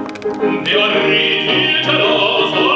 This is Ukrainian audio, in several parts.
Ne orridi il geloso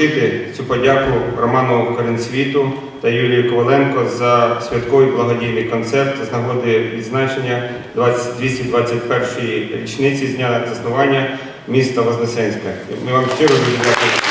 вручити цю подяку Роману Коренцвіту та Юлії Коваленко за святковий благодійний концерт з нагоди відзначення 221-ї річниці з дня заснування міста Вознесенська. Ми вам щиро дуже.